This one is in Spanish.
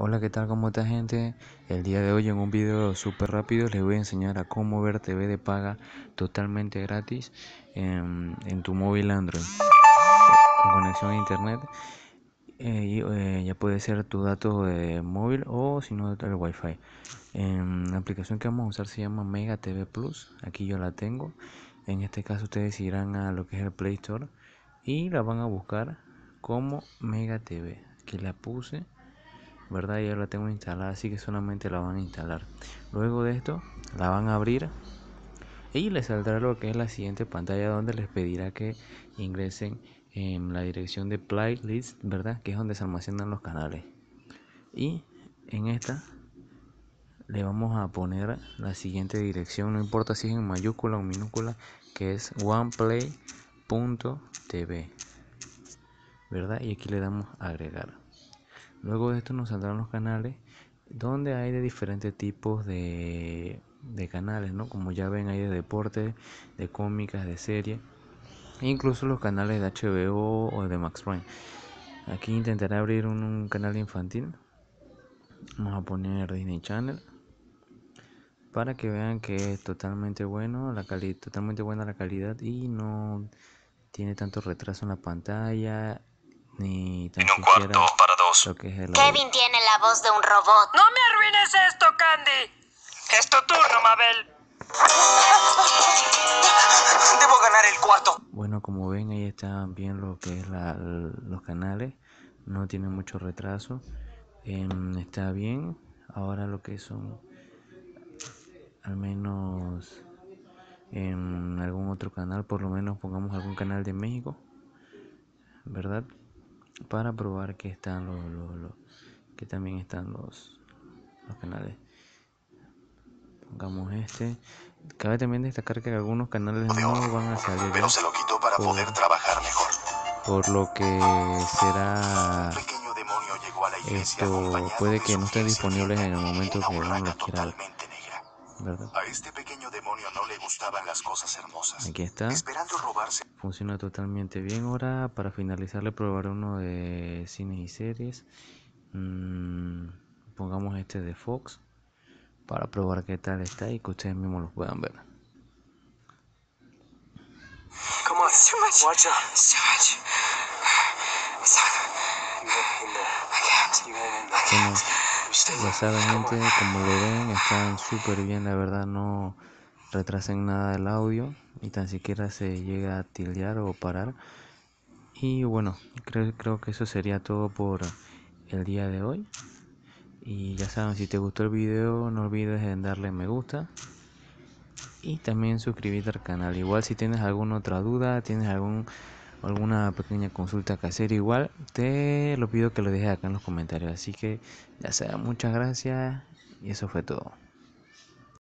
Hola, ¿qué tal? ¿Cómo está gente? El día de hoy en un video súper rápido les voy a enseñar a cómo ver TV de paga totalmente gratis en, tu móvil Android con conexión a internet. Eh, y, eh, ya puede ser tu dato de móvil o si no el wifi. la aplicación que vamos a usar se llama Mega TV Plus. Aquí yo la tengo. En este caso ustedes irán a lo que es el Play Store y la van a buscar como Mega TV. Aquí la puse verdad ya la tengo instalada así que solamente la van a instalar. Luego de esto la van a abrir y les saldrá lo que es la siguiente pantalla donde les pedirá que ingresen en la dirección de playlist verdad que es donde se almacenan los canales. Y en esta le vamos a poner la siguiente dirección no importa si es en mayúscula o minúscula que es oneplay.tv verdad y aquí le damos agregar Luego de esto nos saldrán los canales donde hay de diferentes tipos de, canales, ¿no? Como ya ven hay de deporte, de cómicas, de serie, incluso los canales de HBO o de Max Prime. Aquí intentaré abrir un, canal infantil. Vamos a poner Disney Channel para que vean que es totalmente bueno, la calidad, totalmente buena la calidad y no tiene tanto retraso en la pantalla ni tan siquiera Kevin tiene la voz de un robot. ¡No me arruines esto, Candy! Es tu turno, Mabel. Debo ganar el cuarto. Bueno, como ven, ahí están bien lo que es la, los canales. No tiene mucho retraso. Em, está bien. Ahora lo que son al menos en algún otro canal, por lo menos pongamos algún canal de México, ¿verdad? Para probar que están los, que también están los, los canales. Pongamos este. Cabe también destacar que algunos canales no van a salir pero se lo quitó para poder trabajar mejor. por lo que será esto puede que no estén disponibles en el momento que uno los quiera ¿verdad? A este pequeño demonio no le gustaban las cosas hermosas. Aquí está. Esperando robarse. Funciona totalmente bien. Ahora, para finalizar, le probaré uno de cines y series. Mm, pongamos este de Fox para probar qué tal está y que ustedes mismos lo puedan ver. Come on. Too much. Watch out. Too much. I can't. Ya saben gente, como lo ven, están súper bien, la verdad no retrasen nada el audio y tan siquiera se llega a tildear o parar. Y bueno, creo, creo que eso sería todo por el día de hoy. Y ya saben, si te gustó el video, no olvides en darle me gusta. Y también suscribirte al canal. Igual si tienes alguna otra duda, tienes algún alguna pequeña consulta que hacer igual, te lo pido que lo dejes acá en los comentarios. Así que ya sea, muchas gracias y eso fue todo.